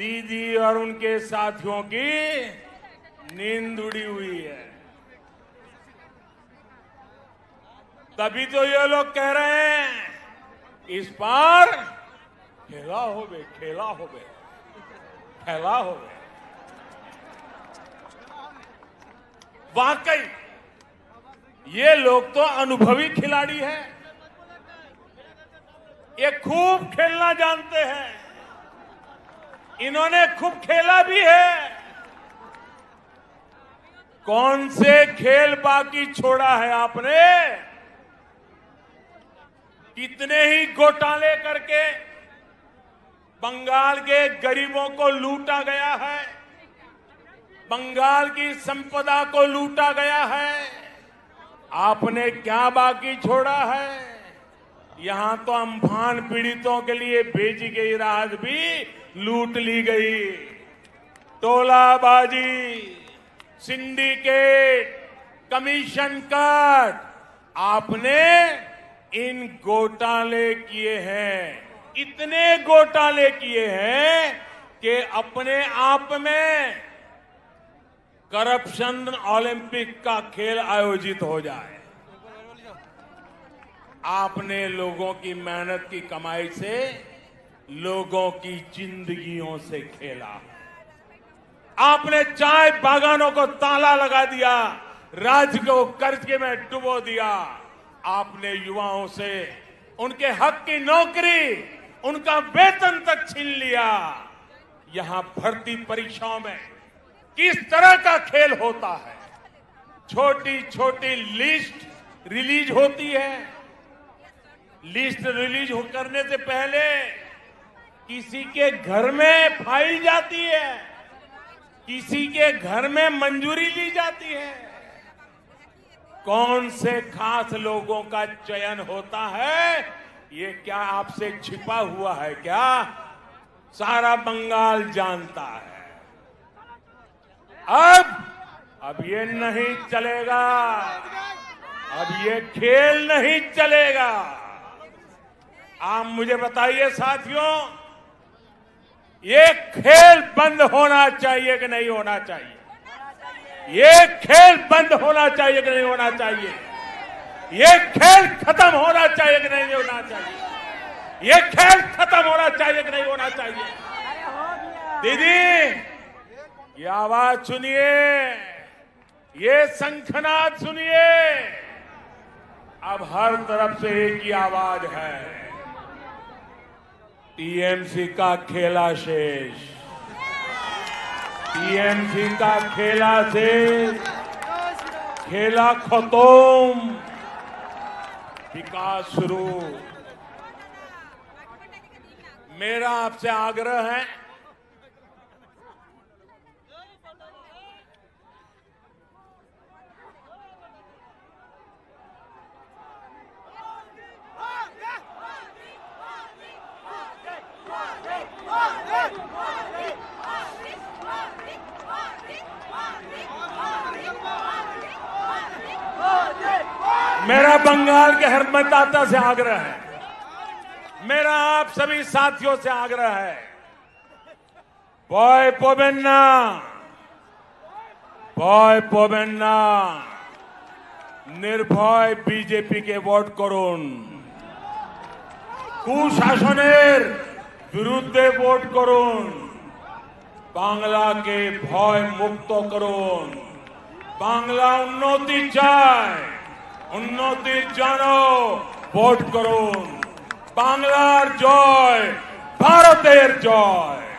दीदी और उनके साथियों की नींद उड़ी हुई है। तभी तो ये लोग कह रहे हैं, इस बार खेला हो बे खेला हो बे खेला हो बे वाकई, ये लोग तो अनुभवी खिलाड़ी हैं। ये खूब खेलना जानते हैं। इन्होंने खूब खेला भी है। कौन से खेल बाकी छोड़ा है आपने? कितने ही घोटाले करके बंगाल के गरीबों को लूटा गया है, बंगाल की संपदा को लूटा गया है। आपने क्या बाकी छोड़ा है? यहाँ तो अम्फान पीड़ितों के लिए भेजी गई राहत भी लूट ली गई। टोलाबाजी, सिंडिकेट, कमीशन कट, आपने इन घोटाले किए हैं। इतने घोटाले किए हैं कि अपने आप में करप्शन ओलंपिक का खेल आयोजित हो जाए। आपने लोगों की मेहनत की कमाई से लोगों की जिंदगियों से खेला। आपने चाय बागानों को ताला लगा दिया, राज्य को कर्ज के में डुबो दिया। आपने युवाओं से उनके हक की नौकरी, उनका वेतन तक छीन लिया। यहाँ भर्ती परीक्षाओं में किस तरह का खेल होता है? छोटी छोटी लिस्ट रिलीज़ होती है। लिस्ट रिलीज़ करने से पहले किसी के घर में फ़ाइल जाती है, किसी के घर में मंजूरी ली जाती है। कौन से खास लोगों का चयन होता है, ये क्या आपसे छिपा हुआ है क्या? सारा बंगाल जानता है। अब अब ये नहीं चलेगा। अब ये खेल नहीं चलेगा। आप मुझे बताइए साथियों, ये खेल बंद होना चाहिए कि नहीं होना चाहिए? ये खेल बंद होना चाहिए कि नहीं होना चाहिए? ये खेल खत्म होना चाहिए कि नहीं होना चाहिए? ये खेल खत्म होना चाहिए कि नहीं होना चाहिए? दीदी, ये आवाज़ सुनिए, ये शंखनाद सुनिए। अब हर तरफ़ से एक ही आवाज़ है। टीएमसी का खेला शेष। टीएमसी का खेला शेष। खेला खतोम। विकास शुरू। मेरा आपसे आग्रह है मेरा बंगाल के हर मतदाता से आग्रह है मेरा आप सभी साथियों से आग्रह है बॉय पोबेन्ना বয় পবেন না নির্ভয় বিজেপিকে ভোট করুন কুশাসনের বিরুদ্ধে ভোট করুন। বাংলাকে ভয় মুক্ত করুন। বাংলা উন্নতি চায়। উন্নতি জন্য ভোট করুন। বাংলার জয়, ভারতের জয়।